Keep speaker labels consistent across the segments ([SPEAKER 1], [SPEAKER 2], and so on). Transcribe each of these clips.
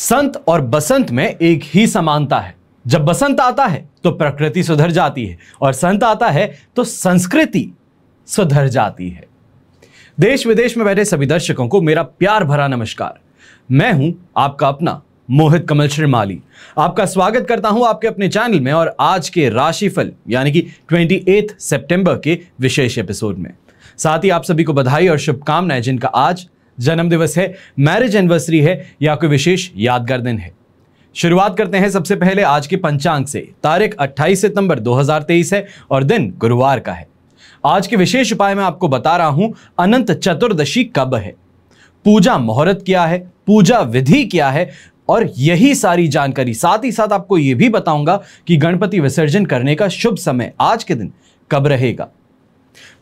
[SPEAKER 1] संत और बसंत में एक ही समानता है। जब बसंत आता है तो प्रकृति सुधर जाती है और संत आता है तो संस्कृति सुधर जाती है। देश विदेश में बैठे सभी दर्शकों को मेरा प्यार भरा नमस्कार। मैं हूँ आपका अपना मोहित कमल श्रीमाली। आपका स्वागत करता हूँ आपके अपने चैनल में और आज के राशिफल, यानी कि 28 सितंबर के विशेष एपिसोड में। साथ ही आप सभी को बधाई और शुभकामनाएँ, जिनका आज जन्म दिवस है मैरिज एनिवर्सरी है, या कोई विशेष यादगार दिन है। शुरुआत करते हैं सबसे पहले आज के पंचांग से। तारीख 28 सितंबर 2023 है और दिन गुरुवार का है। आज के विशेष उपाय में आपको बता रहा हूँ, अनंत चतुर्दशी कब है? पूजा मुहूर्त क्या है? पूजा विधि क्या है? और यही सारी जानकारी, साथ ही साथ आपको यह भी बताऊँगा कि गणपति विसर्जन करने का शुभ समय आज के दिन कब रहेगा।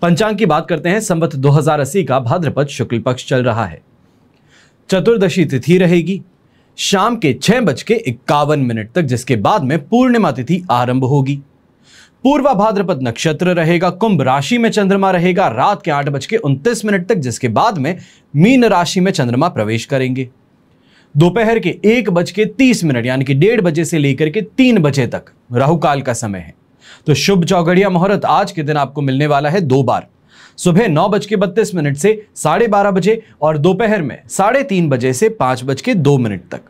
[SPEAKER 1] पंचांग की बात करते हैं। संवत 2080 का भाद्रपद शुक्ल पक्ष चल रहा है। चतुर्दशी तिथि रहेगी। शाम के छह बज के इक्यावन मिनट तक, जिसके बाद में पूर्णिमा तिथि आरंभ होगी। पूर्वा भाद्रपद नक्षत्र रहेगा। कुंभ राशि में चंद्रमा रहेगा। रात के आठ बज के उनतीस मिनट तक, जिसके बाद में मीन राशि में चंद्रमा प्रवेश करेंगे। दोपहर के एक बज के तीस मिनट, यानी कि डेढ़ बजे से लेकर के तीन बजे तक, राहुकाल का समय है। तो शुभ चौगड़िया मुहूर्त आज के दिन आपको मिलने वाला है दो बार। सुबह नौ बज के बत्तीस मिनट से साढ़े बारह बजे और दोपहर में साढ़े तीन बजे से पाँच बज के दो मिनट तक।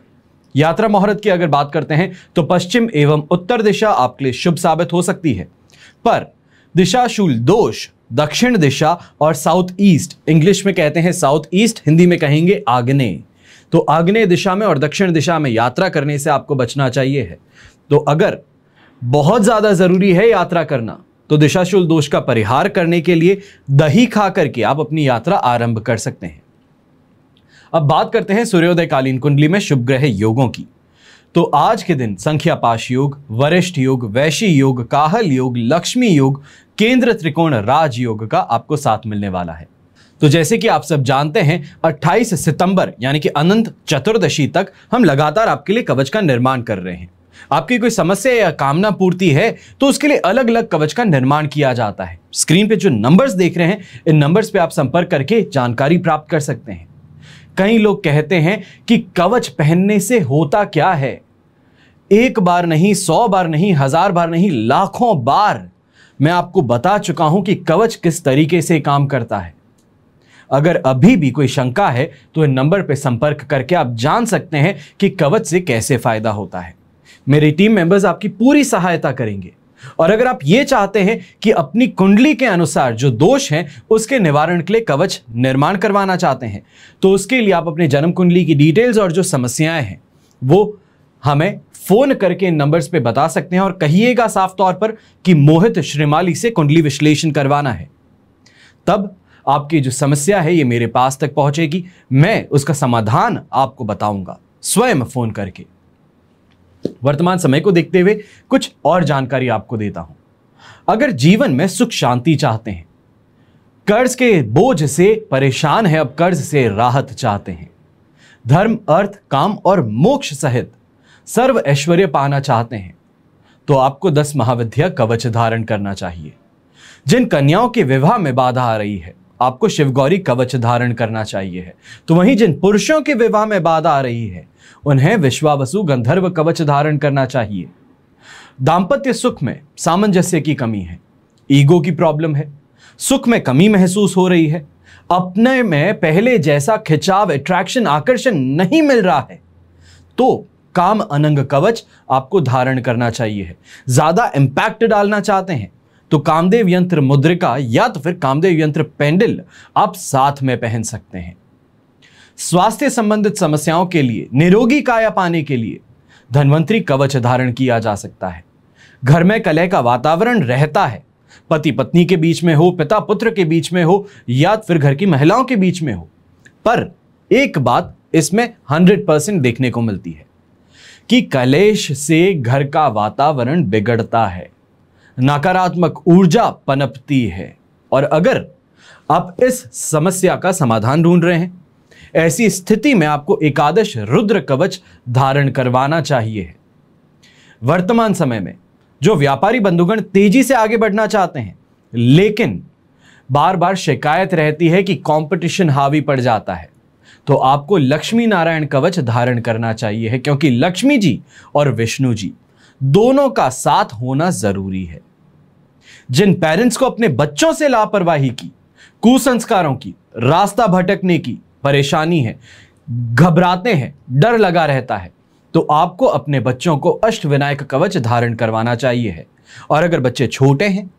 [SPEAKER 1] यात्रा मुहूर्त की अगर बात करते हैं तो पश्चिम एवं उत्तर दिशा आपके लिए शुभ साबित हो सकती है। पर दिशाशूल दोष, दक्षिण दिशा और साउथ ईस्ट, इंग्लिश में कहते हैं साउथ ईस्ट, हिंदी में कहेंगे आग्ने। तो आग्नेय दिशा में और दक्षिण दिशा में यात्रा करने से आपको बचना चाहिए है। तो अगर बहुत ज़्यादा ज़रूरी है यात्रा करना। तो दिशाशूल दोष का परिहार करने के लिए दही खा करके आप अपनी यात्रा आरंभ कर सकते हैं। अब बात करते हैं सूर्योदय कालीन कुंडली में शुभ ग्रह योगों की। तो आज के दिन संख्या पाश योग, वरिष्ठ योग, वैशी योग, काहल योग, लक्ष्मी योग, केंद्र त्रिकोण राज योग का आपको साथ मिलने वाला है। तो जैसे कि आप सब जानते हैं 28 सितंबर यानी कि अनंत चतुर्दशी तक हम लगातार आपके लिए कवच का निर्माण कर रहे हैं। आपकी कोई समस्या या कामना पूर्ति है तो उसके लिए अलग अलग कवच का निर्माण किया जाता है। स्क्रीन पे जो नंबर्स देख रहे हैं, इन नंबर्स पे आप संपर्क करके जानकारी प्राप्त कर सकते हैं। कई लोग कहते हैं कि कवच पहनने से होता क्या है? एक बार नहीं, सौ बार नहीं, हज़ार बार नहीं, लाखों बार। मैं आपको बता चुका हूँ कि कवच किस तरीके से काम करता है। अगर अभी भी कोई शंका है तो इन नंबर पर संपर्क करके आप जान सकते हैं कि कवच से कैसे फ़ायदा होता है। मेरी टीम मेंबर्स आपकी पूरी सहायता करेंगे। और अगर आप ये चाहते हैं कि अपनी कुंडली के अनुसार जो दोष हैं, उसके निवारण के लिए कवच निर्माण करवाना चाहते हैं तो उसके लिए आप अपने जन्म कुंडली की डिटेल्स और जो समस्याएँ हैं, वो हमें फ़ोन करके इन नंबर्स पे बता सकते हैं और कहिएगा साफ़ तौर पर कि मोहित श्रीमाली से कुंडली विश्लेषण करवाना है। तब आपकी जो समस्या है, ये मेरे पास तक पहुंचेगी। मैं उसका समाधान आपको बताऊँगा। स्वयं फ़ोन करके। वर्तमान समय को देखते हुए कुछ और जानकारी आपको देता हूँ। अगर जीवन में सुख शांति चाहते हैं, कर्ज के बोझ से परेशान है, अब कर्ज से राहत चाहते हैं। धर्म, अर्थ, काम और मोक्ष सहित सर्व ऐश्वर्य पाना चाहते हैं तो आपको दस महाविद्या कवच धारण करना चाहिए, जिन कन्याओं के विवाह में बाधा आ रही है, आपको शिवगौरी कवच धारण करना चाहिए है। तो वहीं जिन पुरुषों के विवाह में बाधा आ रही है उन्हें विश्वावसु गंधर्व कवच धारण करना चाहिए। दाम्पत्य सुख में सामंजस्य की कमी है। ईगो की प्रॉब्लम है। सुख में कमी महसूस हो रही है। अपने में पहले जैसा खिंचाव अट्रैक्शन आकर्षण नहीं मिल रहा है। तो काम अनंग कवच आपको धारण करना चाहिए ज़्यादा इंपैक्ट डालना चाहते हैं तो कामदेव यंत्र मुद्रिका या तो फिर कामदेव यंत्र पेंडल आप साथ में पहन सकते हैं। स्वास्थ्य संबंधित समस्याओं के लिए, निरोगी काया पाने के लिए धनवंतरी कवच धारण किया जा सकता है। घर में कलह का वातावरण रहता है। पति पत्नी के बीच में हो, पिता पुत्र के बीच में हो, या फिर घर की महिलाओं के बीच में हो। पर एक बात इसमें हंड्रेड परसेंट देखने को मिलती है कि कलेश से घर का वातावरण बिगड़ता है। नकारात्मक ऊर्जा पनपती है। और अगर आप इस समस्या का समाधान ढूंढ रहे हैं ऐसी स्थिति में आपको एकादश रुद्र कवच धारण करवाना चाहिए। वर्तमान समय में जो व्यापारी बंधुगण तेज़ी से आगे बढ़ना चाहते हैं, लेकिन बार बार शिकायत रहती है कि कंपटीशन हावी पड़ जाता है तो आपको लक्ष्मी नारायण कवच धारण करना चाहिए है, क्योंकि लक्ष्मी जी और विष्णु जी दोनों का साथ होना ज़रूरी है। जिन पेरेंट्स को अपने बच्चों से लापरवाही की, कुसंस्कारों की, रास्ता भटकने की परेशानी है, घबराते हैं, डर लगा रहता है। तो आपको अपने बच्चों को अष्ट विनायक कवच धारण करवाना चाहिए है। और अगर बच्चे छोटे हैं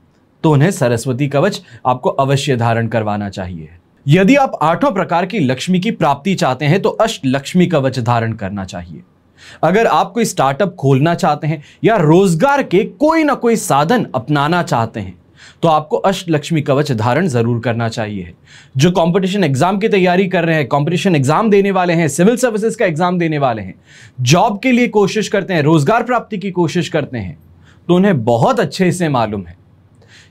[SPEAKER 1] तो उन्हें सरस्वती कवच आपको अवश्य धारण करवाना चाहिए यदि आप आठों प्रकार की लक्ष्मी की प्राप्ति चाहते हैं तो अष्ट लक्ष्मी कवच धारण करना चाहिए। अगर आप कोई स्टार्टअप खोलना चाहते हैं या रोज़गार के कोई ना कोई साधन अपनाना चाहते हैं तो आपको अष्ट लक्ष्मी कवच धारण ज़रूर करना चाहिए। जो कंपटीशन एग्ज़ाम की तैयारी कर रहे हैं कंपटीशन एग्ज़ाम देने वाले हैं सिविल सर्विसेज़ का एग्ज़ाम देने वाले हैं जॉब के लिए कोशिश करते हैं, रोज़गार प्राप्ति की कोशिश करते हैं तो उन्हें बहुत अच्छे से मालूम है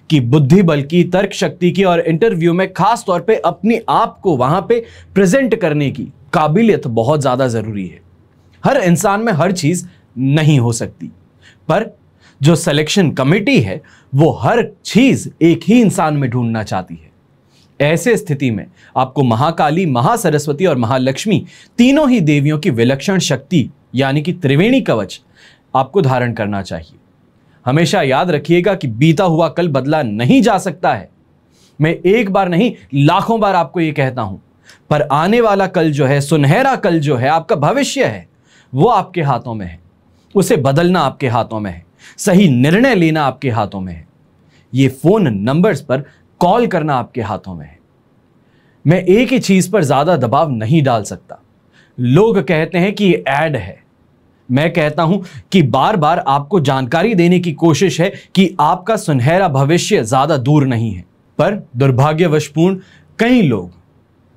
[SPEAKER 1] कि बुद्धि बल की, तर्क शक्ति की और इंटरव्यू में खास तौर पे अपने आप को वहाँ पे प्रेजेंट करने की काबिलियत बहुत ज़्यादा ज़रूरी है। हर इंसान में हर चीज़ नहीं हो सकती, पर जो सिलेक्शन कमेटी है, वो हर चीज़ एक ही इंसान में ढूंढना चाहती है। ऐसे स्थिति में आपको महाकाली, महासरस्वती और महालक्ष्मी तीनों ही देवियों की विलक्षण शक्ति, यानी कि त्रिवेणी कवच, आपको धारण करना चाहिए। हमेशा याद रखिएगा कि बीता हुआ कल बदला नहीं जा सकता है। मैं एक बार नहीं, लाखों बार आपको यह कहता हूँ, पर आने वाला कल जो है, सुनहरा कल जो है, आपका भविष्य है, वो आपके हाथों में है। उसे बदलना आपके हाथों में है। सही निर्णय लेना आपके हाथों में है। ये फ़ोन नंबर्स पर कॉल करना आपके हाथों में है। मैं एक ही चीज़ पर ज़्यादा दबाव नहीं डाल सकता। लोग कहते हैं कि एड है। मैं कहता हूँ कि बार बार आपको जानकारी देने की कोशिश है कि आपका सुनहरा भविष्य ज़्यादा दूर नहीं है। पर दुर्भाग्यवशपूर्ण, कई लोग,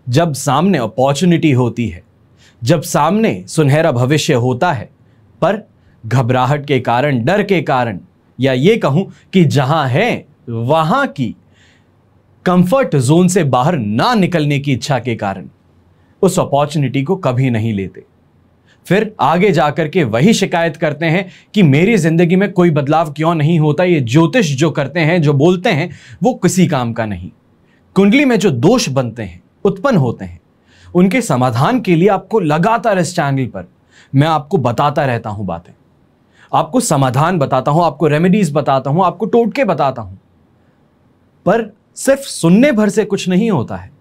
[SPEAKER 1] जब सामने अपॉर्चुनिटी होती है, जब सामने सुनहरा भविष्य होता है, पर घबराहट के कारण, डर के कारण, या ये कहूँ कि जहाँ है, वहाँ की कंफर्ट जोन से बाहर ना निकलने की इच्छा के कारण, उस अपॉर्चुनिटी को कभी नहीं लेते। फिर आगे जाकर के वही शिकायत करते हैं कि मेरी ज़िंदगी में कोई बदलाव क्यों नहीं होता, ये ज्योतिष जो करते हैं, जो बोलते हैं, वो किसी काम का नहीं। कुंडली में जो दोष बनते हैं, उत्पन्न होते हैं, उनके समाधान के लिए आपको लगातार इस चैनल पर मैं आपको बताता रहता हूँ बातें। आपको समाधान बताता हूँ, आपको रेमेडीज बताता हूँ, आपको टोटके बताता हूँ। पर सिर्फ़ सुनने भर से कुछ नहीं होता है।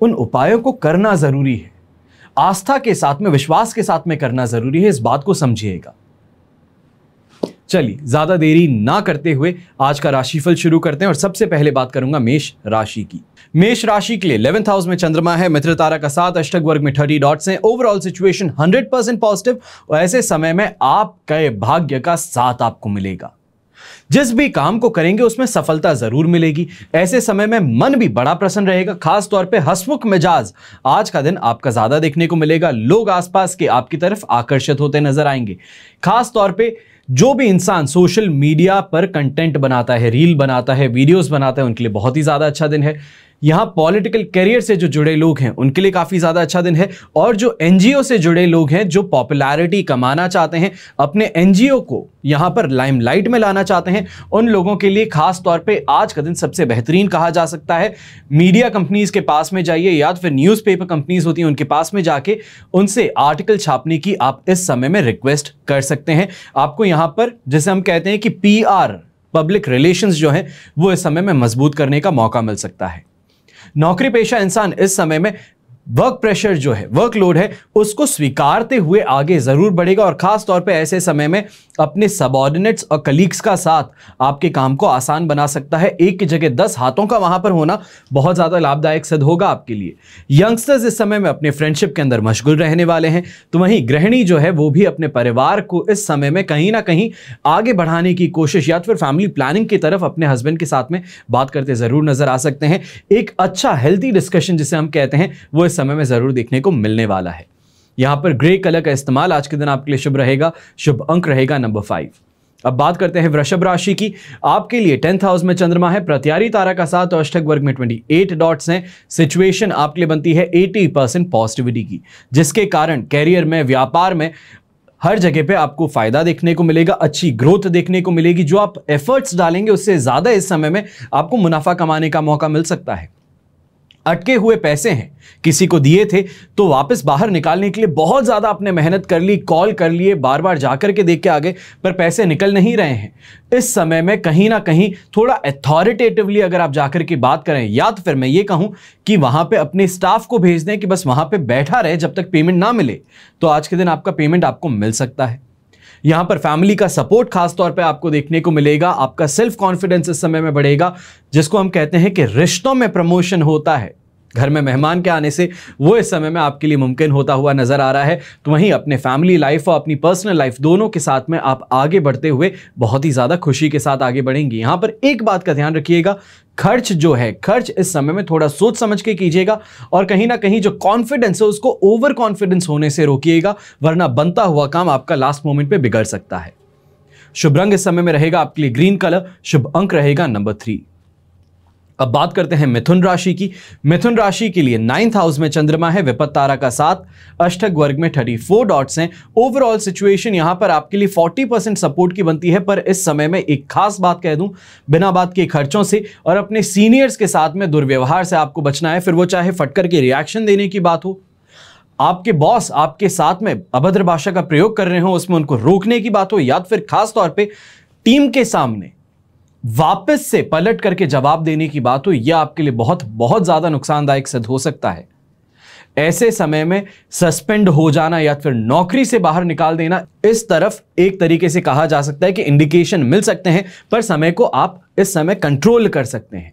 [SPEAKER 1] उन उपायों को करना ज़रूरी है। आस्था के साथ में, विश्वास के साथ में करना ज़रूरी है, इस बात को समझिएगा। चलिए, ज़्यादा देरी ना करते हुए आज का राशिफल शुरू करते हैं और सबसे पहले बात करूँगा मेष राशि की। मेष राशि के लिए इलेवेंथ हाउस में चंद्रमा है, मित्र तारा का साथ, अष्टक वर्ग में थर्टी डॉट्स हैं overall situation hundred percent positive और ऐसे समय में आपके भाग्य का साथ आपको मिलेगा। जिस भी काम को करेंगे उसमें सफलता ज़रूर मिलेगी। ऐसे समय में मन भी बड़ा प्रसन्न रहेगा, खास तौर पे हसमुख मिजाज। आज का दिन आपका ज़्यादा देखने को मिलेगा, लोग आसपास के आपकी तरफ़ आकर्षित होते नज़र आएँगे। खास तौर पे जो भी इंसान सोशल मीडिया पर कंटेंट बनाता है, रील बनाता है, वीडियोस बनाता है, उनके लिए बहुत ही ज़्यादा अच्छा दिन है। यहाँ पॉलिटिकल करियर से जो जुड़े लोग हैं, उनके लिए काफ़ी ज़्यादा अच्छा दिन है। और जो एनजीओ से जुड़े लोग हैं, जो पॉपुलैरिटी कमाना चाहते हैं, अपने एनजीओ को यहाँ पर लाइमलाइट में लाना चाहते हैं, उन लोगों के लिए खास तौर पे आज का दिन सबसे बेहतरीन कहा जा सकता है। मीडिया कंपनीज़ के पास में जाइए या फिर न्यूज़पेपर कंपनीज़ होती हैं, उनके पास में जाके उनसे आर्टिकल छापने की आप इस समय में रिक्वेस्ट कर सकते हैं। आपको यहाँ पर, जैसे हम कहते हैं कि पीआर पब्लिक रिलेशंस जो है, वो इस समय में मज़बूत करने का मौका मिल सकता है। नौकरी पेशा इंसान इस समय में वर्क प्रेशर जो है वर्कलोड है, उसको स्वीकारते हुए आगे ज़रूर बढ़ेगा और खास तौर पे ऐसे समय में अपने सबॉर्डिनेट्स और कलीग्स का साथ आपके काम को आसान बना सकता है। एक की जगह दस हाथों का वहाँ पर होना बहुत ज़्यादा लाभदायक सिद्ध होगा आपके लिए। यंगस्टर्स इस समय में अपने फ्रेंडशिप के अंदर मशगूल रहने वाले हैं। तो वहीं गृहिणी जो है, वो भी अपने परिवार को इस समय में कहीं ना कहीं आगे बढ़ाने की कोशिश या फिर फैमिली प्लानिंग की तरफ़ अपने हस्बैंड के साथ में बात करते ज़रूर नज़र आ सकते हैं। एक अच्छा हेल्थी डिस्कशन जिसे हम कहते हैं, वो इस समय में ज़रूर देखने को मिलने वाला है। यहाँ पर ग्रे कलर का इस्तेमाल आज के दिन आपके लिए शुभ रहेगा। शुभ अंक रहेगा नंबर फाइव। अब बात करते हैं वृषभ राशि की। आपके लिए टेंथ हाउस में चंद्रमा है। प्रत्यारी तारा का साथ और अष्टक वर्ग में ट्वेंटी एट डॉट्स हैं। सिचुएशन आपके लिए बनती है एटी परसेंट पॉजिटिविटी की, जिसके कारण कैरियर में, व्यापार में हर जगह पे आपको फ़ायदा देखने को मिलेगा, अच्छी ग्रोथ देखने को मिलेगी। जो आप एफर्ट्स डालेंगे, उससे ज़्यादा इस समय में आपको मुनाफा कमाने का मौका मिल सकता है। अटके हुए पैसे हैं। किसी को दिए थे तो वापस बाहर निकालने के लिए बहुत ज़्यादा आपने मेहनत कर ली, कॉल कर लिए बार बार जाकर के देख के आगे, पर पैसे निकल नहीं रहे हैं। इस समय में कहीं ना कहीं थोड़ा अथॉरिटेटिवली अगर आप जाकर की बात करें, या तो फिर मैं ये कहूँ कि वहाँ पर अपने स्टाफ को भेज दें कि बस वहाँ पर बैठा रहे जब तक पेमेंट ना मिले। तो आज के दिन आपका पेमेंट आपको मिल सकता है। यहाँ पर फैमिली का सपोर्ट खास तौर पे आपको देखने को मिलेगा, आपका सेल्फ कॉन्फिडेंस इस समय में बढ़ेगा, जिसको हम कहते हैं कि रिश्तों में प्रमोशन होता है। घर में मेहमान के आने से वो इस समय में आपके लिए मुमकिन होता हुआ नज़र आ रहा है। तो वहीं अपने फैमिली लाइफ और अपनी पर्सनल लाइफ दोनों के साथ में आप आगे बढ़ते हुए बहुत ही ज़्यादा खुशी के साथ आगे बढ़ेंगे। यहाँ पर एक बात का ध्यान रखिएगा, खर्च जो है, खर्च इस समय में थोड़ा सोच समझ के कीजिएगा और कहीं ना कहीं जो कॉन्फिडेंस है उसको ओवर कॉन्फिडेंस होने से रोकिएगा, वरना बनता हुआ काम आपका लास्ट मोमेंट पर बिगड़ सकता है। शुभ रंग इस समय में रहेगा आपके लिए ग्रीन कलर शुभ अंक रहेगा नंबर थ्री अब बात करते हैं मिथुन राशि की। मिथुन राशि के लिए नाइन्थ हाउस में चंद्रमा है विपत तारा का साथ, अष्टक वर्ग में थर्टी फोर डॉट्स हैं। ओवरऑल सिचुएशन यहाँ पर आपके लिए फोर्टी परसेंट सपोर्ट की बनती है, पर इस समय में एक खास बात कह दूँ, बिना बात के खर्चों से और अपने सीनियर्स के साथ में दुर्व्यवहार से आपको बचना है, फिर वो चाहे फटकर के रिएक्शन देने की बात हो। आपके बॉस आपके साथ में अभद्र भाषा का प्रयोग कर रहे हो, उसमें उनको रोकने की बात हो, या फिर खास तौर टीम के सामने वापस से पलट करके जवाब देने की बात हो, यह आपके लिए बहुत बहुत ज़्यादा नुकसानदायक सिद्ध हो सकता है। ऐसे समय में सस्पेंड हो जाना या फिर नौकरी से बाहर निकाल देना, इस तरफ़ एक तरीके से कहा जा सकता है कि इंडिकेशन मिल सकते हैं, पर समय को आप इस समय कंट्रोल कर सकते हैं।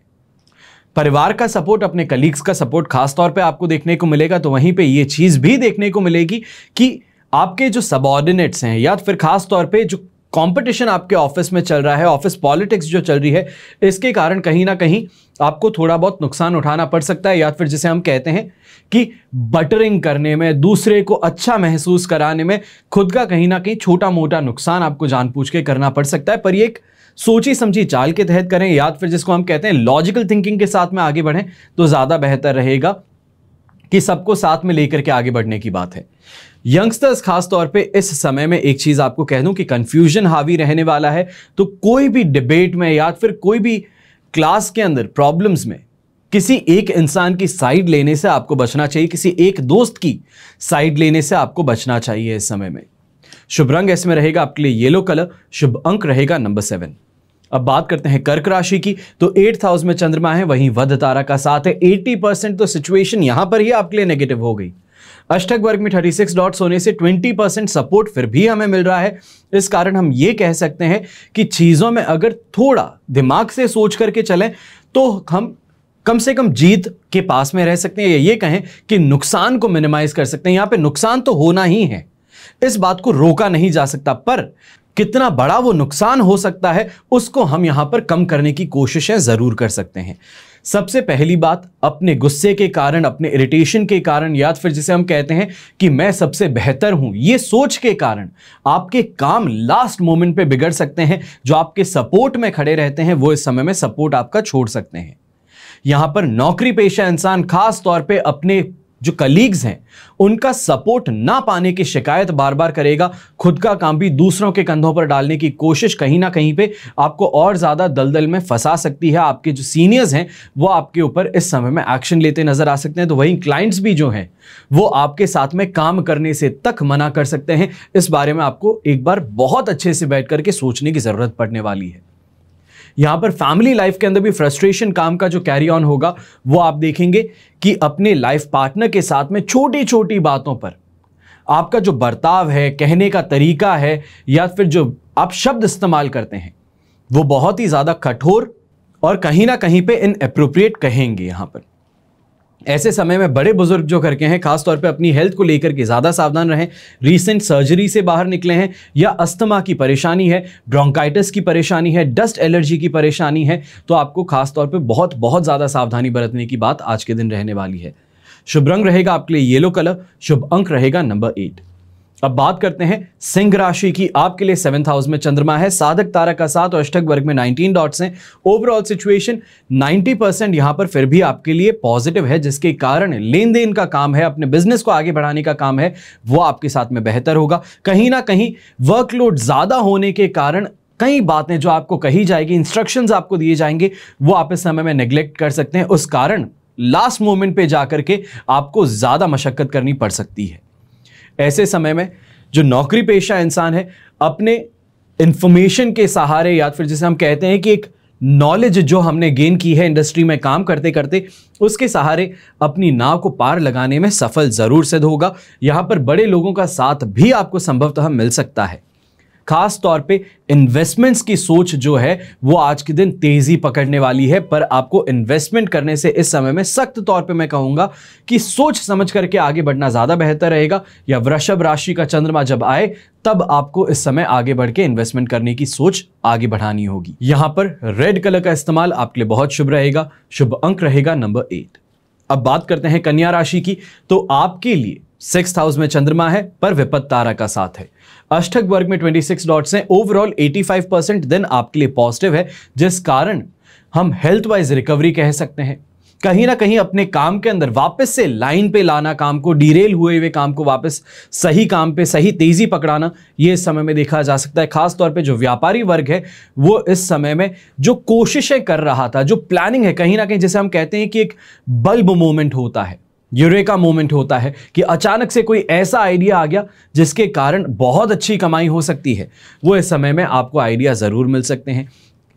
[SPEAKER 1] परिवार का सपोर्ट अपने कलीग्स का सपोर्ट खास तौर पे आपको देखने को मिलेगा तो वहीं पे ये चीज़ भी देखने को मिलेगी कि आपके जो सबॉर्डिनेट्स हैं या फिर खास तौर पे जो कंपटीशन आपके ऑफ़िस में चल रहा है ऑफ़िस पॉलिटिक्स जो चल रही है, इसके कारण कहीं ना कहीं आपको थोड़ा बहुत नुकसान उठाना पड़ सकता है या फिर जिसे हम कहते हैं कि बटरिंग करने में, दूसरे को अच्छा महसूस कराने में खुद का कहीं ना कहीं छोटा मोटा नुकसान आपको जानबूझ के करना पड़ सकता है। पर ये एक सोची समझी चाल के तहत करें, या फिर जिसको हम कहते हैं लॉजिकल थिंकिंग के साथ में आगे बढ़ें तो ज़्यादा बेहतर रहेगा कि सबको साथ में लेकर के आगे बढ़ने की बात है। यंगस्टर्स खास तौर पे इस समय में एक चीज़ आपको कह दूँ कि कंफ्यूजन हावी रहने वाला है तो कोई भी डिबेट में या फिर कोई भी क्लास के अंदर प्रॉब्लम्स में किसी एक इंसान की साइड लेने से आपको बचना चाहिए, किसी एक दोस्त की साइड लेने से आपको बचना चाहिए इस समय में। शुभ रंग इसमें रहेगा आपके लिए येलो कलर शुभ अंक रहेगा नंबर सेवन अब बात करते हैं कर्क राशि की तो एट्थ हाउस में चंद्रमा है, वहीं वध तारा का साथ है 80 परसेंट तो सिचुएशन यहाँ पर ही आपके लिए नेगेटिव हो गई। अष्टक वर्ग में 36 डॉट्स होने से 20 परसेंट सपोर्ट फिर भी हमें मिल रहा है। इस कारण हम ये कह सकते हैं कि चीज़ों में अगर थोड़ा दिमाग से सोच करके चलें तो हम कम से कम जीत के पास में रह सकते हैं। या ये कहें कि नुकसान को मिनिमाइज कर सकते हैं। यहाँ पे नुकसान तो होना ही है। इस बात को रोका नहीं जा सकता, पर कितना बड़ा वो नुकसान हो सकता है, उसको हम यहाँ पर कम करने की कोशिशें ज़रूर कर सकते हैं। सबसे पहली बात, अपने गुस्से के कारण, अपने इरिटेशन के कारण, या फिर जिसे हम कहते हैं कि मैं सबसे बेहतर हूँ, ये सोच के कारण आपके काम लास्ट मोमेंट पे बिगड़ सकते हैं, जो आपके सपोर्ट में खड़े रहते हैं, वो इस समय में सपोर्ट आपका छोड़ सकते हैं। यहाँ पर नौकरी पेशा इंसान खास तौर पे अपने जो कलीग्स हैं, उनका सपोर्ट ना पाने की शिकायत बार बार करेगा। खुद का काम भी दूसरों के कंधों पर डालने की कोशिश कहीं ना कहीं पे आपको और ज़्यादा दलदल में फंसा सकती है। आपके जो सीनियर्स हैं, वो आपके ऊपर इस समय में एक्शन लेते नज़र आ सकते हैं। तो वहीं क्लाइंट्स भी जो हैं, वो आपके साथ में काम करने से तक मना कर सकते हैं। इस बारे में आपको एक बार बहुत अच्छे से बैठ करके सोचने की ज़रूरत पड़ने वाली है। यहाँ पर फैमिली लाइफ के अंदर भी फ्रस्ट्रेशन काम का जो कैरी ऑन होगा, वो आप देखेंगे कि अपने लाइफ पार्टनर के साथ में छोटी छोटी बातों पर आपका जो बर्ताव है, कहने का तरीका है, या फिर जो आप शब्द इस्तेमाल करते हैं, वो बहुत ही ज़्यादा कठोर और कहीं ना कहीं पे इन अप्रोप्रिएट कहेंगे यहाँ पर। ऐसे समय में बड़े बुज़ुर्ग जो करके हैं, खासतौर पे अपनी हेल्थ को लेकर के ज़्यादा सावधान रहें। रीसेंट सर्जरी से बाहर निकले हैं, या अस्थमा की परेशानी है ब्रोंकाइटिस की परेशानी है डस्ट एलर्जी की परेशानी है तो आपको खासतौर पे बहुत बहुत ज़्यादा सावधानी बरतने की बात आज के दिन रहने वाली है। शुभ रंग रहेगा आपके लिए येलो कलर, शुभ अंक रहेगा नंबर एट अब बात करते हैं सिंह राशि की। आपके लिए सेवंथ हाउस में चंद्रमा है, साधक तारा का साथ और अष्टक वर्ग में 19 डॉट्स हैं। ओवरऑल सिचुएशन 90 परसेंट यहाँ पर फिर भी आपके लिए पॉजिटिव है, जिसके कारण लेन देन का काम है, अपने बिज़नेस को आगे बढ़ाने का काम है, वो आपके साथ में बेहतर होगा। कहीं ना कहीं वर्कलोड ज़्यादा होने के कारण कई बातें जो आपको कही जाएगी इंस्ट्रक्शंस आपको दिए जाएँगे, वो आप इस समय में नेग्लेक्ट कर सकते हैं। उस कारण लास्ट मोमेंट पे जाकर के आपको ज़्यादा मशक्कत करनी पड़ सकती है। ऐसे समय में जो नौकरी पेशा इंसान है, अपने इंफॉर्मेशन के सहारे या फिर जैसे हम कहते हैं कि एक नॉलेज जो हमने गेन की है इंडस्ट्री में काम करते करते उसके सहारे अपनी नाव को पार लगाने में सफल ज़रूर सिद्ध होगा। यहाँ पर बड़े लोगों का साथ भी आपको संभवतः मिल सकता है। खास तौर पे इन्वेस्टमेंट्स की सोच जो है, वो आज के दिन तेज़ी पकड़ने वाली है। पर आपको इन्वेस्टमेंट करने से इस समय में सख्त तौर पे मैं कहूँगा कि सोच समझ करके आगे बढ़ना ज़्यादा बेहतर रहेगा। या वृषभ राशि का चंद्रमा जब आए, तब आपको इस समय आगे बढ़ के इन्वेस्टमेंट करने की सोच आगे बढ़ानी होगी। यहाँ पर रेड कलर का इस्तेमाल आपके लिए बहुत शुभ रहेगा। शुभ अंक रहेगा नंबर एट अब बात करते हैं कन्या राशि की। तो आपके लिए सिक्स हाउस में चंद्रमा है, पर विपत तारा का साथ है। अष्टक वर्ग में 26 डॉट्स हैं। ओवरऑल 85 परसेंट दिन आपके लिए पॉजिटिव है, जिस कारण हम हेल्थ वाइज रिकवरी कह सकते हैं। कहीं ना कहीं अपने काम के अंदर वापस से लाइन पे लाना, काम को डिरेल हुए हुए काम को वापस सही काम पे, सही तेज़ी पकड़ाना, ये इस समय में देखा जा सकता है। खास तौर पे जो व्यापारी वर्ग है, वो इस समय में जो कोशिशें कर रहा था, जो प्लानिंग है, कहीं ना कहीं जैसे हम कहते हैं कि एक बल्ब मोमेंट होता है। यूरेका मोमेंट होता है कि अचानक से कोई ऐसा आइडिया आ गया जिसके कारण बहुत अच्छी कमाई हो सकती है। वो इस समय में आपको आइडिया ज़रूर मिल सकते हैं।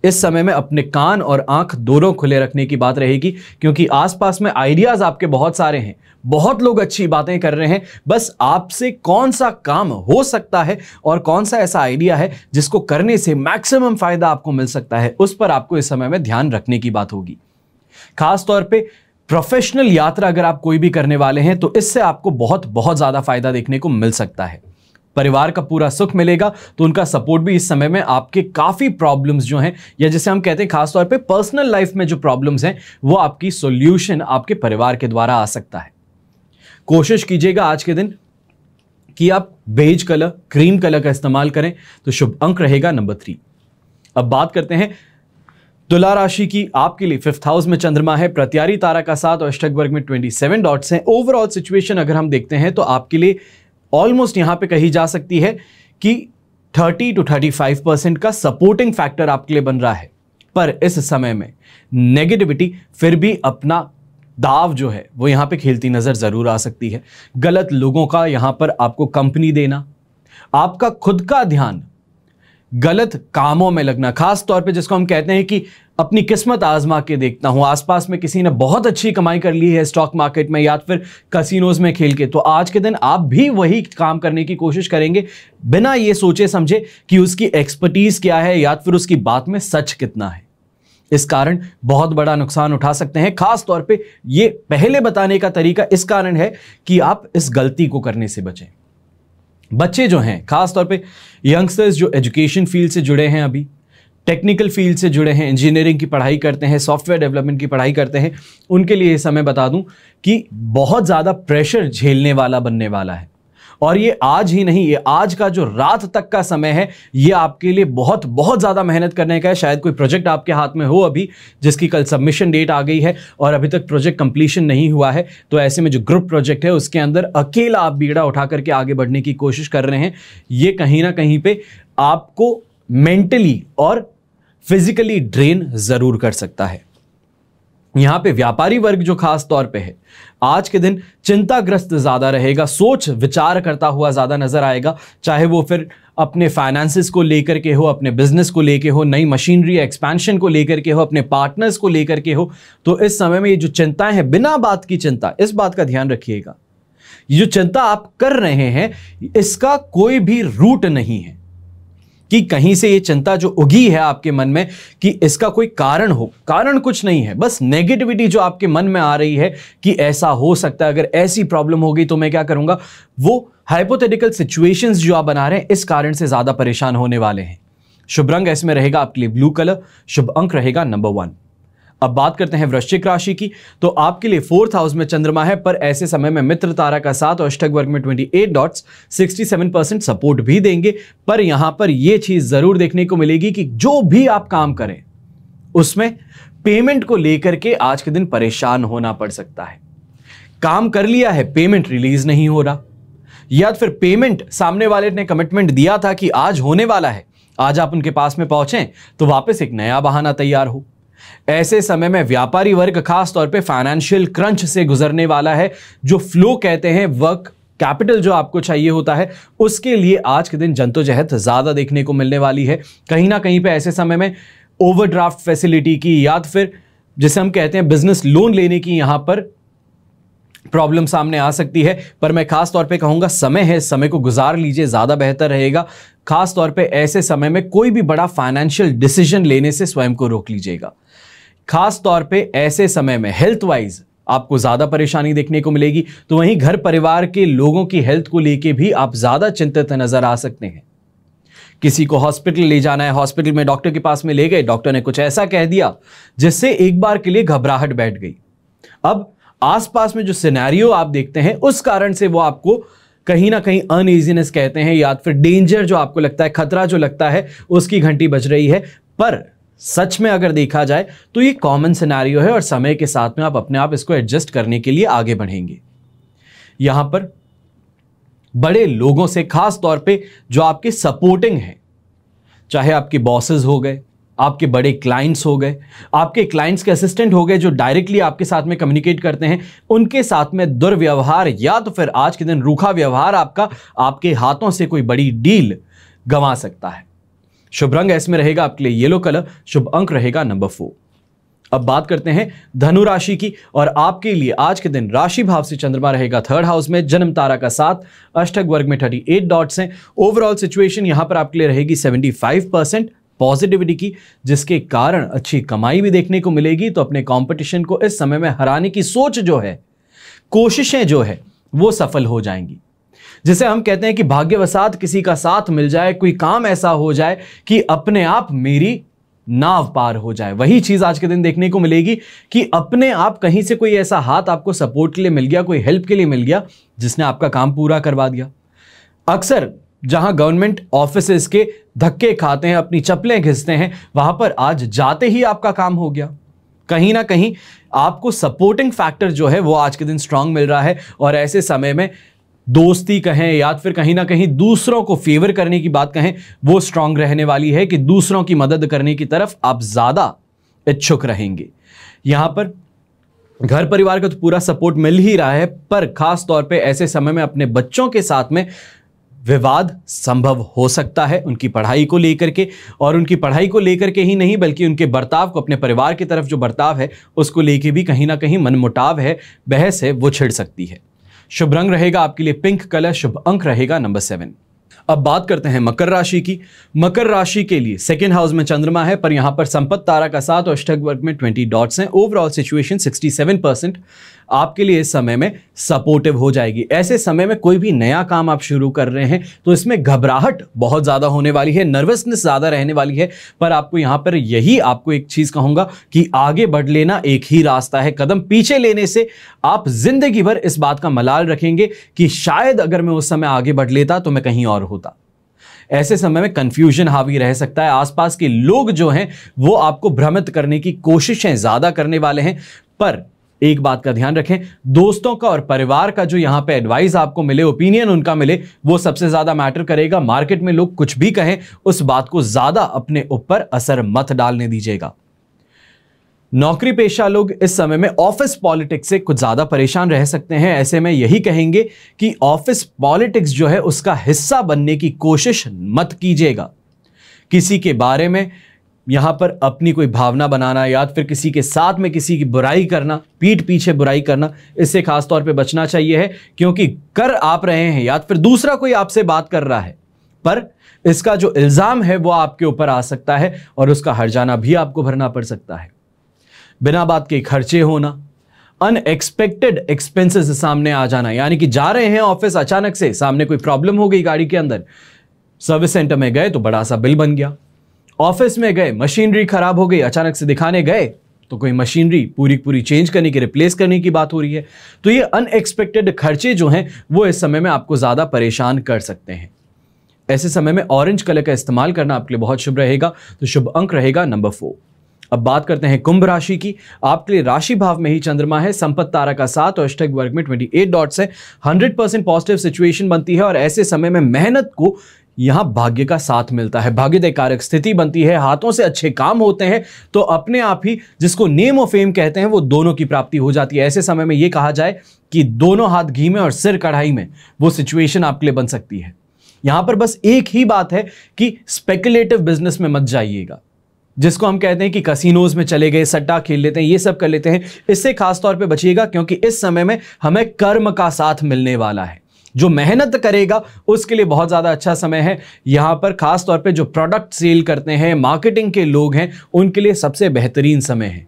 [SPEAKER 1] इस समय में अपने कान और आँख दोनों खुले रखने की बात रहेगी, क्योंकि आसपास में आइडियाज़ आपके बहुत सारे हैं। बहुत लोग अच्छी बातें कर रहे हैं। बस आपसे कौन सा काम हो सकता है और कौन सा ऐसा आइडिया है जिसको करने से मैक्सिमम फ़ायदा आपको मिल सकता है, उस पर आपको इस समय में ध्यान रखने की बात होगी। खास तौर पे प्रोफेशनल यात्रा अगर आप कोई भी करने वाले हैं तो इससे आपको बहुत बहुत ज़्यादा फ़ायदा देखने को मिल सकता है। परिवार का पूरा सुख मिलेगा तो उनका सपोर्ट भी इस समय में आपके काफ़ी प्रॉब्लम्स जो हैं, या जैसे हम कहते हैं खासतौर पे पर्सनल लाइफ में जो प्रॉब्लम्स हैं, वो आपकी सॉल्यूशन आपके परिवार के द्वारा आ सकता है। कोशिश कीजिएगा आज के दिन कि आप बेज कलर क्रीम कलर का इस्तेमाल करें तो शुभ अंक रहेगा नंबर थ्री अब बात करते हैं तुला राशि की आपके लिए फिफ्थ हाउस में चंद्रमा है, प्रत्यारी तारा का साथ और अष्टक वर्ग में 27 डॉट्स हैं। ओवरऑल सिचुएशन अगर हम देखते हैं तो आपके लिए ऑलमोस्ट यहाँ पे कही जा सकती है कि 30 टू 35 परसेंट का सपोर्टिंग फैक्टर आपके लिए बन रहा है। पर इस समय में नेगेटिविटी फिर भी अपना दाव जो है, वो यहाँ पे खेलती नज़र ज़रूर आ सकती है। गलत लोगों का यहाँ पर आपको कंपनी देना, आपका खुद का ध्यान गलत कामों में लगना, खास तौर पे जिसको हम कहते हैं कि अपनी किस्मत आजमा के देखता हूँ। आसपास में किसी ने बहुत अच्छी कमाई कर ली है स्टॉक मार्केट में या फिर कसिनोज में खेल के। तो आज के दिन आप भी वही काम करने की कोशिश करेंगे, बिना ये सोचे समझे कि उसकी एक्सपर्टीज क्या है या फिर उसकी बात में सच कितना है। इस कारण बहुत बड़ा नुकसान उठा सकते हैं। खास तौर पे ये पहले बताने का तरीका इस कारण है कि आप इस गलती को करने से बचें। बच्चे जो हैं खास तौर पे यंगस्टर्स जो एजुकेशन फ़ील्ड से जुड़े हैं अभी टेक्निकल फ़ील्ड से जुड़े हैं इंजीनियरिंग की पढ़ाई करते हैं सॉफ्टवेयर डेवलपमेंट की पढ़ाई करते हैं, उनके लिए समय बता दूँ कि बहुत ज़्यादा प्रेशर झेलने वाला बनने वाला है। और ये आज ही नहीं, ये आज का जो रात तक का समय है, ये आपके लिए बहुत बहुत ज़्यादा मेहनत करने का है। शायद कोई प्रोजेक्ट आपके हाथ में हो अभी, जिसकी कल सबमिशन डेट आ गई है और अभी तक प्रोजेक्ट कंप्लीशन नहीं हुआ है तो ऐसे में जो ग्रुप प्रोजेक्ट है, उसके अंदर अकेला आप बीड़ा उठा करके आगे बढ़ने की कोशिश कर रहे हैं। ये कहीं ना कहीं पर आपको मेंटली और फिजिकली ड्रेन ज़रूर कर सकता है। यहाँ पे व्यापारी वर्ग जो खास तौर पे है आज के दिन चिंताग्रस्त ज़्यादा रहेगा, सोच विचार करता हुआ ज़्यादा नज़र आएगा, चाहे वो फिर अपने फाइनेंसिस को लेकर के हो, अपने बिज़नेस को लेकर हो, नई मशीनरी एक्सपेंशन को लेकर के हो, अपने पार्टनर्स को लेकर के हो तो इस समय में ये जो चिंताएँ हैं, बिना बात की चिंता, इस बात का ध्यान रखिएगा। ये जो चिंता आप कर रहे हैं, इसका कोई भी रूट नहीं है। कि कहीं से ये चिंता जो उगी है आपके मन में कि इसका कोई कारण हो। कारण कुछ नहीं है, बस नेगेटिविटी जो आपके मन में आ रही है कि ऐसा हो सकता है, अगर ऐसी प्रॉब्लम होगी तो मैं क्या करूँगा? वो हाइपोथेटिकल सिचुएशंस जो आप बना रहे हैं, इस कारण से ज़्यादा परेशान होने वाले हैं। शुभ रंग ऐसे में रहेगा आपके लिए ब्लू कलर शुभ अंक रहेगा नंबर वन अब बात करते हैं वृश्चिक राशि की। तो आपके लिए फोर्थ हाउस में चंद्रमा है, पर ऐसे समय में मित्र तारा का साथ और अष्टक वर्ग में 28 डॉट्स 67 परसेंट सपोर्ट भी देंगे। पर यहाँ पर यह चीज़ ज़रूर देखने को मिलेगी कि जो भी आप काम करें, उसमें पेमेंट को लेकर के आज के दिन परेशान होना पड़ सकता है। काम कर लिया है पेमेंट रिलीज़ नहीं हो रहा। या फिर पेमेंट सामने वाले ने कमिटमेंट दिया था कि आज होने वाला है, आज आप उनके पास में पहुँचे तो वापस एक नया बहाना तैयार हो। ऐसे समय में व्यापारी वर्ग खास तौर पे फाइनेंशियल क्रंच से गुजरने वाला है, जो फ्लो कहते हैं वर्क कैपिटल जो आपको चाहिए होता है, उसके लिए आज के दिन जंतोजहद ज़्यादा देखने को मिलने वाली है। कहीं ना कहीं पे ऐसे समय में ओवरड्राफ्ट फैसिलिटी की या फिर जिसे हम कहते हैं बिज़नेस लोन लेने की यहाँ पर प्रॉब्लम सामने आ सकती है। पर मैं खास तौर पे कहूँगा, समय है, समय को गुजार लीजिए, ज़्यादा बेहतर रहेगा। खास तौर पे ऐसे समय में कोई भी बड़ा फाइनेंशियल डिसीज़न लेने से स्वयं को रोक लीजिएगा। खास तौर पे ऐसे समय में हेल्थ वाइज आपको ज़्यादा परेशानी देखने को मिलेगी। तो वहीं घर परिवार के लोगों की हेल्थ को लेके भी आप ज़्यादा चिंतित नज़र आ सकते हैं। किसी को हॉस्पिटल ले जाना है हॉस्पिटल में डॉक्टर के पास में ले गए डॉक्टर ने कुछ ऐसा कह दिया, जिससे एक बार के लिए घबराहट बैठ गई। अब आसपास में जो सिनेरियो आप देखते हैं, उस कारण से वो आपको कहीं ना कहीं अनइजीनेस कहते हैं या फिर डेंजर जो आपको लगता है, खतरा जो लगता है, उसकी घंटी बज रही है। पर सच में अगर देखा जाए तो ये कॉमन सिनेरियो है और समय के साथ में आप अपने आप इसको एडजस्ट करने के लिए आगे बढ़ेंगे। यहाँ पर बड़े लोगों से खास तौर पे जो आपके सपोर्टिंग हैं, चाहे आपके बॉसेस हो गए, आपके बड़े क्लाइंट्स हो गए, आपके क्लाइंट्स के असिस्टेंट हो गए जो डायरेक्टली आपके साथ में कम्युनिकेट करते हैं, उनके साथ में दुर्व्यवहार या तो फिर आज के दिन रूखा व्यवहार आपका आपके हाथों से कोई बड़ी डील गंवा सकता है। शुभ रंग इसमें रहेगा आपके लिए येलो कलर, शुभ अंक रहेगा नंबर फोर अब बात करते हैं धनु राशि की और आपके लिए आज के दिन राशि भाव से चंद्रमा रहेगा थर्ड हाउस में, जन्म तारा का साथ, अष्टक वर्ग में थर्टी एट डॉट्स हैं। ओवरऑल सिचुएशन यहाँ पर आपके लिए रहेगी सेवेंटी फाइव परसेंट पॉजिटिविटी की, जिसके कारण अच्छी कमाई भी देखने को मिलेगी तो अपने कंपटीशन को इस समय में हराने की सोच जो है, कोशिशें जो है, वो सफल हो जाएँगी। जिसे हम कहते हैं कि भाग्यवसात किसी का साथ मिल जाए, कोई काम ऐसा हो जाए कि अपने आप मेरी नाव पार हो जाए। वही चीज़ आज के दिन देखने को मिलेगी कि अपने आप कहीं से कोई ऐसा हाथ आपको सपोर्ट के लिए मिल गया, कोई हेल्प के लिए मिल गया, जिसने आपका काम पूरा करवा दिया। अक्सर जहाँ गवर्नमेंट ऑफ़िस के धक्के खाते हैं, अपनी चप्पलें घिसते हैं, वहाँ पर आज जाते ही आपका काम हो गया। कहीं ना कहीं आपको सपोर्टिंग फैक्टर जो है, वो आज के दिन स्ट्रांग मिल रहा है और ऐसे समय में दोस्ती कहें या फिर कहीं ना कहीं दूसरों को फेवर करने की बात कहें, वो स्ट्रांग रहने वाली है कि दूसरों की मदद करने की तरफ़ आप ज़्यादा इच्छुक रहेंगे। यहाँ पर घर परिवार का तो पूरा सपोर्ट मिल ही रहा है, पर खास तौर पे ऐसे समय में अपने बच्चों के साथ में विवाद संभव हो सकता है, उनकी पढ़ाई को लेकर के। और उनकी पढ़ाई को लेकर के ही नहीं, बल्कि उनके बर्ताव को अपने परिवार की तरफ़ जो बर्ताव है, उसको लेके भी कहीं ना कहीं मनमुटाव है, बहस है, वो छिड़ सकती है। शुभ रंग रहेगा आपके लिए पिंक कलर, शुभ अंक रहेगा नंबर सेवन। अब बात करते हैं मकर राशि की। मकर राशि के लिए सेकेंड हाउस में चंद्रमा है, पर यहाँ पर संपत्त तारा का साथ और अष्टक वर्ग में ट्वेंटी डॉट्स हैं। Overall situation sixty seven percent आपके लिए इस समय में सपोर्टिव हो जाएगी। ऐसे समय में कोई भी नया काम आप शुरू कर रहे हैं तो इसमें घबराहट बहुत ज़्यादा होने वाली है नर्वसनेस ज़्यादा रहने वाली है। पर आपको यहाँ पर यही आपको एक चीज़ कहूँगा कि आगे बढ़ लेना एक ही रास्ता है। कदम पीछे लेने से आप ज़िंदगी भर इस बात का मलाल रखेंगे कि शायद अगर मैं उस समय आगे बढ़ लेता तो मैं कहीं और होता। ऐसे समय में कंफ्यूजन हावी रह सकता है। आसपास के लोग जो हैं, वो आपको भ्रमित करने की कोशिशें ज़्यादा करने वाले हैं। पर एक बात का ध्यान रखें, दोस्तों का और परिवार का जो यहाँ पे एडवाइस आपको मिले ओपिनियन उनका मिले, वो सबसे ज़्यादा मैटर करेगा। मार्केट में लोग कुछ भी कहें, उस बात को ज़्यादा अपने ऊपर असर मत डालने दीजिएगा। नौकरी पेशा लोग इस समय में ऑफ़िस पॉलिटिक्स से कुछ ज़्यादा परेशान रह सकते हैं। ऐसे में यही कहेंगे कि ऑफ़िस पॉलिटिक्स जो है, उसका हिस्सा बनने की कोशिश मत कीजिएगा। किसी के बारे में यहाँ पर अपनी कोई भावना बनाना, या फिर किसी के साथ में किसी की बुराई करना, पीठ पीछे बुराई करना, इससे खास तौर पे बचना चाहिए है, क्योंकि कर आप रहे हैं, या फिर दूसरा कोई आपसे बात कर रहा है, पर इसका जो इल्ज़ाम है वो आपके ऊपर आ सकता है और उसका हरजाना भी आपको भरना पड़ सकता है। बिना बात के खर्चे होना अनएक्सपेक्टेड एक्सपेंसेस सामने आ जाना, यानी कि जा रहे हैं ऑफ़िस अचानक से, सामने कोई प्रॉब्लम हो गई गाड़ी के अंदर सर्विस सेंटर में गए तो बड़ा सा बिल बन गया। ऑफ़िस में गए, मशीनरी खराब हो गई, अचानक से दिखाने गए तो कोई मशीनरी पूरी पूरी चेंज करने की, रिप्लेस करने की बात हो रही है। तो ये अनएक्सपेक्टेड खर्चे जो हैं, वो इस समय में आपको ज़्यादा परेशान कर सकते हैं। ऐसे समय में ऑरेंज कलर का इस्तेमाल करना आपके लिए बहुत शुभ रहेगा तो शुभ अंक रहेगा नंबर फोर अब बात करते हैं कुंभ राशि की। आपके लिए राशि भाव में ही चंद्रमा है, संपत्त तारा का साथ और अष्टक वर्ग में 28 डॉट्स है। 100 परसेंट पॉजिटिव सिचुएशन बनती है और ऐसे समय में मेहनत को यहाँ भाग्य का साथ मिलता है। भाग्यदय कारक स्थिति बनती है, हाथों से अच्छे काम होते हैं तो अपने आप ही जिसको नेम ऑफ़ फेम कहते हैं, वो दोनों की प्राप्ति हो जाती है। ऐसे समय में ये कहा जाए कि दोनों हाथ घी में और सिर कढ़ाई में वो सिचुएशन आपके लिए बन सकती है। यहाँ पर बस एक ही बात है कि स्पेकुलेटिव बिज़नेस में मत जाइएगा, जिसको हम कहते हैं कि कसिनोज में चले गए, सट्टा खेल लेते हैं, ये सब कर लेते हैं। इससे खास तौर पे बचिएगा, क्योंकि इस समय में हमें कर्म का साथ मिलने वाला है। जो मेहनत करेगा, उसके लिए बहुत ज़्यादा अच्छा समय है। यहाँ पर खास तौर पे जो प्रोडक्ट सेल करते हैं मार्केटिंग के लोग हैं, उनके लिए सबसे बेहतरीन समय है।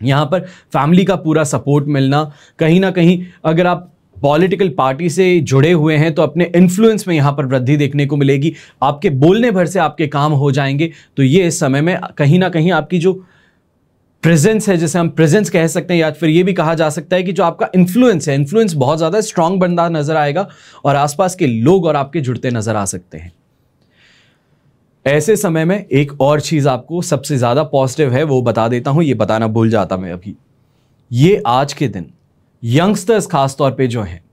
[SPEAKER 1] यहाँ पर फैमिली का पूरा सपोर्ट मिलना, कहीं ना कहीं अगर आप पॉलिटिकल पार्टी से जुड़े हुए हैं तो अपने इन्फ्लुएंस में यहाँ पर वृद्धि देखने को मिलेगी। आपके बोलने भर से आपके काम हो जाएँगे तो ये इस समय में कहीं ना कहीं आपकी जो प्रेजेंस है, जैसे हम प्रेजेंस कह सकते हैं, या फिर ये भी कहा जा सकता है कि जो आपका इन्फ्लुएंस है इन्फ्लुएंस बहुत ज़्यादा स्ट्रांग बनता नज़र आएगा और आसपास के लोग और आपके जुड़ते नज़र आ सकते हैं। ऐसे समय में एक और चीज़ आपको सबसे ज़्यादा पॉजिटिव है, वो बता देता हूँ, ये बताना भूल जाता मैं अभी। ये आज के दिन यंगस्टर्स खास तौर पे जो हैं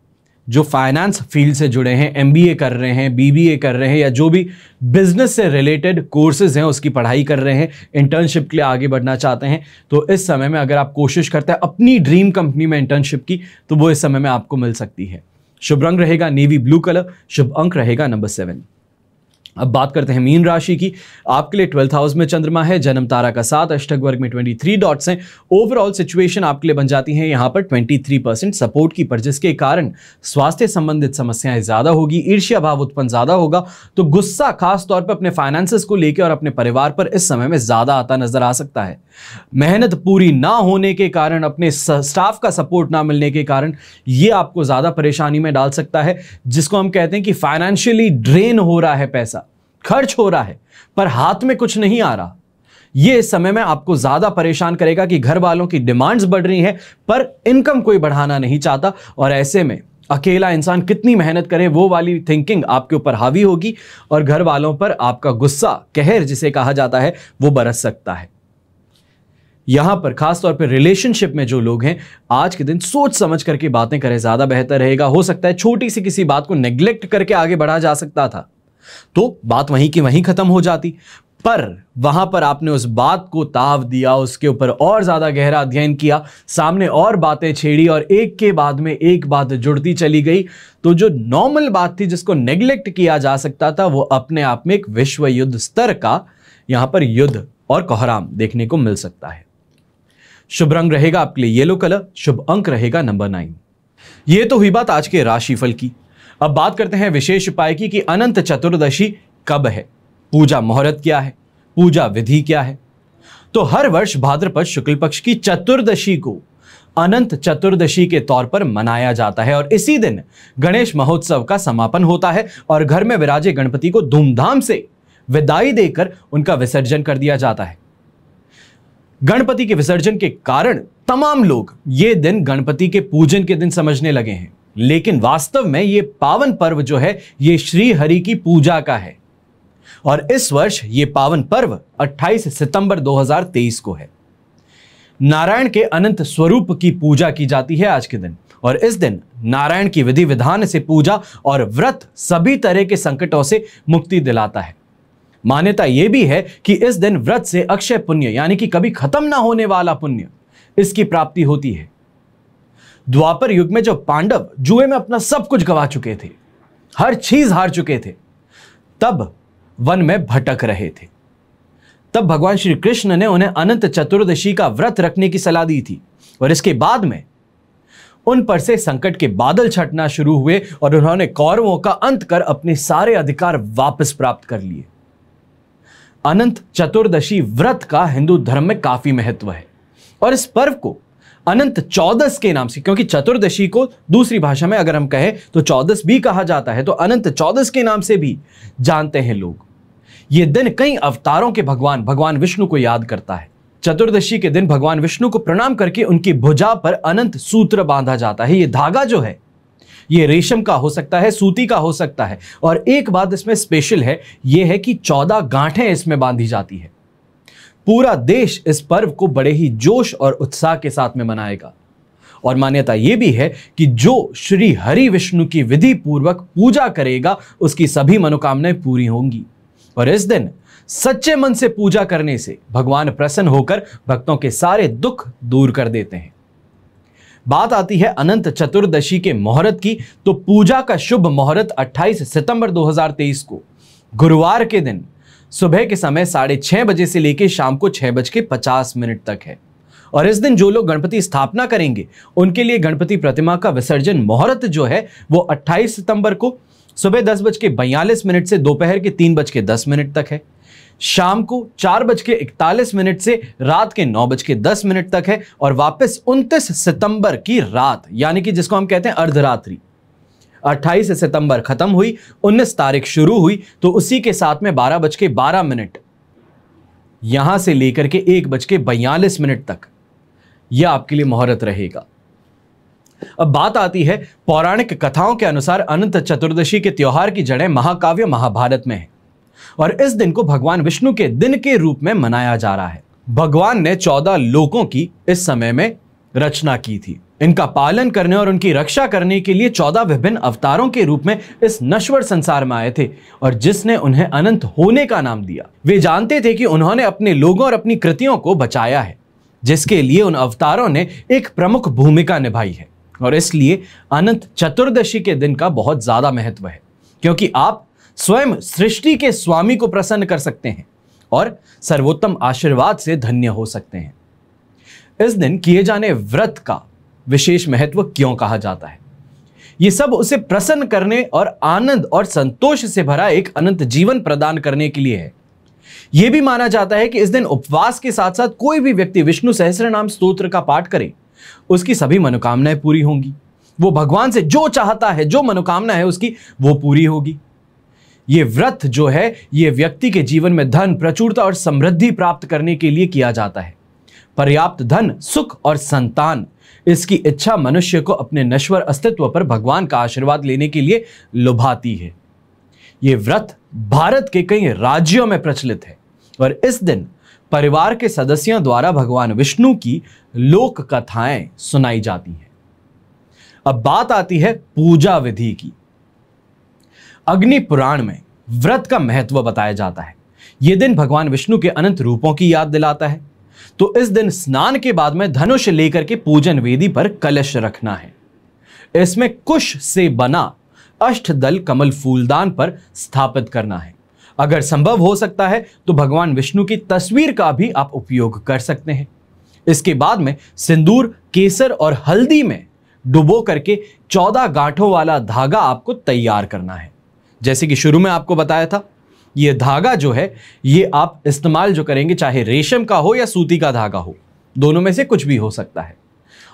[SPEAKER 1] जो फाइनेंस फ़ील्ड से जुड़े हैं एमबीए कर रहे हैं बीबीए कर रहे हैं, या जो भी बिज़नेस से रिलेटेड कोर्सेज हैं, उसकी पढ़ाई कर रहे हैं इंटर्नशिप के लिए आगे बढ़ना चाहते हैं तो इस समय में अगर आप कोशिश करते हैं अपनी ड्रीम कंपनी में इंटर्नशिप की तो वो इस समय में आपको मिल सकती है। शुभ रंग रहेगा नेवी ब्लू कलर शुभ अंक रहेगा नंबर सेवन अब बात करते हैं मीन राशि की। आपके लिए ट्वेल्थ हाउस में चंद्रमा है, जन्म तारा का साथ, अष्टक वर्ग में 23 डॉट्स हैं। ओवरऑल सिचुएशन आपके लिए बन जाती है यहाँ पर 23 परसेंट सपोर्ट की पर, जिसके कारण स्वास्थ्य संबंधित समस्याएँ ज़्यादा होगी, ईर्ष्या भाव उत्पन्न ज़्यादा होगा। तो गुस्सा खास तौर पर अपने फाइनेंसेस को लेकर और अपने परिवार पर इस समय में ज़्यादा आता नज़र आ सकता है। मेहनत पूरी ना होने के कारण, अपने स्टाफ का सपोर्ट ना मिलने के कारण ये आपको ज़्यादा परेशानी में डाल सकता है, जिसको हम कहते हैं कि फाइनेंशियली ड्रेन हो रहा है पैसा। खर्च हो रहा है, पर हाथ में कुछ नहीं आ रहा। यह इस समय में आपको ज़्यादा परेशान करेगा कि घर वालों की डिमांड्स बढ़ रही हैं, पर इनकम कोई बढ़ाना नहीं चाहता, और ऐसे में अकेला इंसान कितनी मेहनत करे, वो वाली थिंकिंग आपके ऊपर हावी होगी, और घर वालों पर आपका गुस्सा, कहर जिसे कहा जाता है, वो बरस सकता है। यहाँ पर खास तौर पर रिलेशनशिप में जो लोग हैं, आज के दिन सोच समझ करके बातें करें, ज़्यादा बेहतर रहेगा। हो सकता है छोटी सी किसी बात को नेग्लेक्ट करके आगे बढ़ा जा सकता था। तो बात वहीं की वहीं खत्म हो जाती। पर वहाँ पर आपने उस बात को ताव दिया, उसके ऊपर और ज़्यादा गहरा अध्ययन किया, सामने और बातें छेड़ी और एक के बाद में एक बात जुड़ती चली गई। तो जो नॉर्मल बात थी जिसको नेग्लेक्ट किया जा सकता था, वो अपने आप में एक विश्व युद्ध स्तर का यहाँ पर युद्ध और कोहराम देखने को मिल सकता है। शुभ रंग रहेगा आपके लिए येलो कलर, शुभ अंक रहेगा नंबर नाइन। ये तो हुई बात आज के राशिफल की। अब बात करते हैं विशेष उपाय की कि अनंत चतुर्दशी कब है? पूजा मुहूर्त क्या है? पूजा विधि क्या है? तो हर वर्ष भाद्रपद शुक्ल पक्ष की चतुर्दशी को अनंत चतुर्दशी के तौर पर मनाया जाता है और इसी दिन गणेश महोत्सव का समापन होता है और घर में विराजे गणपति को धूमधाम से विदाई देकर उनका विसर्जन कर दिया जाता है। गणपति के विसर्जन के कारण तमाम लोग ये दिन गणपति के पूजन के दिन समझने लगे हैं। लेकिन वास्तव में ये पावन पर्व जो है, ये श्री हरि की पूजा का है। और इस वर्ष ये पावन पर्व 28 सितंबर 2023 को है। नारायण के अनंत स्वरूप की पूजा की जाती है आज के दिन। और इस दिन नारायण की विधि विधान से पूजा और व्रत सभी तरह के संकटों से मुक्ति दिलाता है। मान्यता यह भी है कि इस दिन व्रत से अक्षय पुण्य, यानी कि कभी खत्म ना होने वाला पुण्य, इसकी प्राप्ति होती है। द्वापर युग में जो पांडव जुए में अपना सब कुछ गवा चुके थे, हर चीज़ हार चुके थे, तब वन में भटक रहे थे। तब भगवान श्री कृष्ण ने उन्हें अनंत चतुर्दशी का व्रत रखने की सलाह दी थी और इसके बाद में उन पर से संकट के बादल छटना शुरू हुए और उन्होंने कौरवों का अंत कर अपने सारे अधिकार वापस प्राप्त कर लिए। अनंत चतुर्दशी व्रत का हिंदू धर्म में काफ़ी महत्व है और इस पर्व को अनंत चौदस के नाम से, क्योंकि चतुर्दशी को दूसरी भाषा में अगर हम कहें तो चौदस भी कहा जाता है तो अनंत चौदस के नाम से भी जानते हैं लोग। यह दिन कई अवतारों के भगवान भगवान विष्णु को याद करता है। चतुर्दशी के दिन भगवान विष्णु को प्रणाम करके उनकी भुजा पर अनंत सूत्र बांधा जाता है। ये धागा जो है, ये रेशम का हो सकता है, सूती का हो सकता है। और एक बात इसमें स्पेशल है यह है कि चौदह गांठें इसमें बांधी जाती है। पूरा देश इस पर्व को बड़े ही जोश और उत्साह के साथ में मनाएगा। और मान्यता यह भी है कि जो श्री हरि विष्णु की विधि पूर्वक पूजा करेगा, उसकी सभी मनोकामनाएँ पूरी होंगी। और इस दिन सच्चे मन से पूजा करने से भगवान प्रसन्न होकर भक्तों के सारे दुख दूर कर देते हैं। बात आती है अनंत चतुर्दशी के मुहूर्त की तो पूजा का शुभ मुहूर्त 28 सितंबर 2023 को, गुरुवार के दिन सुबह के समय साढ़े छह बजे से लेकर शाम को छह बज के पचास मिनट तक है। और इस दिन जो लोग गणपति स्थापना करेंगे, उनके लिए गणपति प्रतिमा का विसर्जन मुहूर्त जो है, वो 28 सितंबर को सुबह दस बज के बयालीस मिनट से दोपहर के तीन बज के दस मिनट तक है। शाम को चार बज के इकतालीस मिनट से रात के नौ बज के दस मिनट तक है। और वापस उनतीस सितंबर की रात, यानी कि जिसको हम कहते हैं अर्धरात्रि। 28 सितंबर खत्म हुई 19 तारीख शुरू हुई तो उसी के साथ में बारह बज के बारह मिनट। यहाँ से लेकर के एक बज के बयालीस मिनट तक यह आपके लिए मुहूर्त रहेगा। अब बात आती है, पौराणिक कथाओं के अनुसार अनंत चतुर्दशी के त्योहार की जड़ें महाकाव्य महाभारत में है। और इस दिन को भगवान विष्णु के दिन के रूप में मनाया जा रहा है। भगवान ने चौदह लोकों की इस समय में रचना की थी। इनका पालन करने और उनकी रक्षा करने के लिए चौदह विभिन्न अवतारों के रूप में इस नश्वर संसार में आए थे और जिसने उन्हें अनंत होने का नाम दिया। वे जानते थे कि उन्होंने अपने लोगों और अपनी कृतियों को बचाया है, जिसके लिए उन अवतारों ने एक प्रमुख भूमिका निभाई है और इसलिए अनंत चतुर्दशी के दिन का बहुत ज़्यादा महत्व है, क्योंकि आप स्वयं सृष्टि के स्वामी को प्रसन्न कर सकते हैं और सर्वोत्तम आशीर्वाद से धन्य हो सकते हैं। इस दिन किए जाने व्रत का विशेष महत्व क्यों कहा जाता है? यह सब उसे प्रसन्न करने और आनंद और संतोष से भरा एक अनंत जीवन प्रदान करने के लिए है। यह भी माना जाता है कि इस दिन उपवास के साथ साथ कोई भी व्यक्ति विष्णु सहस्र नाम स्त्रोत्र का पाठ करे, उसकी सभी मनोकामनाएँ पूरी होंगी। वो भगवान से जो चाहता है, जो मनोकामना है, उसकी वो पूरी होगी। ये व्रत जो है, ये व्यक्ति के जीवन में धन, प्रचुरता और समृद्धि प्राप्त करने के लिए किया जाता है। पर्याप्त धन, सुख और संतान इसकी इच्छा मनुष्य को अपने नश्वर अस्तित्व पर भगवान का आशीर्वाद लेने के लिए लुभाती है। यह व्रत भारत के कई राज्यों में प्रचलित है और इस दिन परिवार के सदस्यों द्वारा भगवान विष्णु की लोक कथाएँ सुनाई जाती हैं। अब बात आती है पूजा विधि की। अग्नि पुराण में व्रत का महत्व बताया जाता है। यह दिन भगवान विष्णु के अनंत रूपों की याद दिलाता है। तो इस दिन स्नान के बाद में धनुष लेकर के पूजन वेदी पर कलश रखना है। इसमें कुश से बना अष्टदल कमल फूलदान पर स्थापित करना है। अगर संभव हो सकता है तो भगवान विष्णु की तस्वीर का भी आप उपयोग कर सकते हैं। इसके बाद में सिंदूर, केसर और हल्दी में डुबो करके चौदह गांठों वाला धागा आपको तैयार करना है। जैसे कि शुरू में आपको बताया था ये धागा जो है, ये आप इस्तेमाल जो करेंगे, चाहे रेशम का हो या सूती का धागा हो, दोनों में से कुछ भी हो सकता है।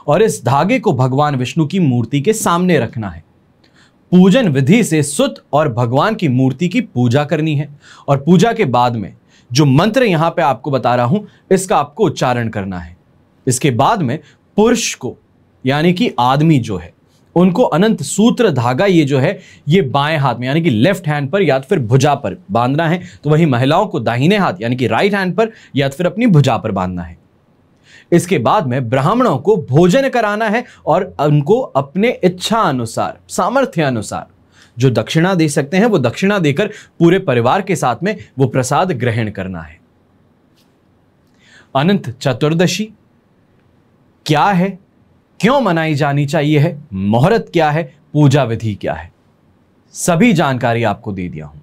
[SPEAKER 1] और इस धागे को भगवान विष्णु की मूर्ति के सामने रखना है। पूजन विधि से सुत और भगवान की मूर्ति की पूजा करनी है। और पूजा के बाद में जो मंत्र यहाँ पे आपको बता रहा हूँ, इसका आपको उच्चारण करना है। इसके बाद में पुरुष को, यानी कि आदमी जो है उनको अनंत सूत्र धागा ये जो है, ये बाएँ हाथ में, यानी कि लेफ़्ट हैंड पर या तो फिर भुजा पर बांधना है। तो वहीं महिलाओं को दाहिने हाथ, यानी कि राइट हैंड पर या तो फिर अपनी भुजा पर बांधना है। इसके बाद में ब्राह्मणों को भोजन कराना है और उनको अपने इच्छा अनुसार सामर्थ्य अनुसार जो दक्षिणा दे सकते हैं, वो दक्षिणा देकर पूरे परिवार के साथ में वो प्रसाद ग्रहण करना है। अनंत चतुर्दशी क्या है? क्यों मनाई जानी चाहिए है? मुहूर्त क्या है? पूजा विधि क्या है? सभी जानकारी आपको दे दिया हूँ।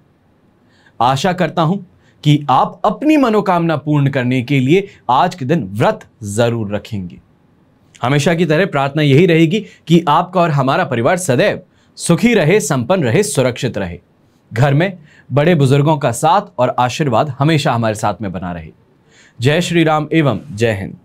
[SPEAKER 1] आशा करता हूँ कि आप अपनी मनोकामना पूर्ण करने के लिए आज के दिन व्रत ज़रूर रखेंगे। हमेशा की तरह प्रार्थना यही रहेगी कि आपका और हमारा परिवार सदैव सुखी रहे, संपन्न रहे, सुरक्षित रहे। घर में बड़े बुज़ुर्गों का साथ और आशीर्वाद हमेशा हमारे साथ में बना रहे। जय श्री राम एवं जय हिंद।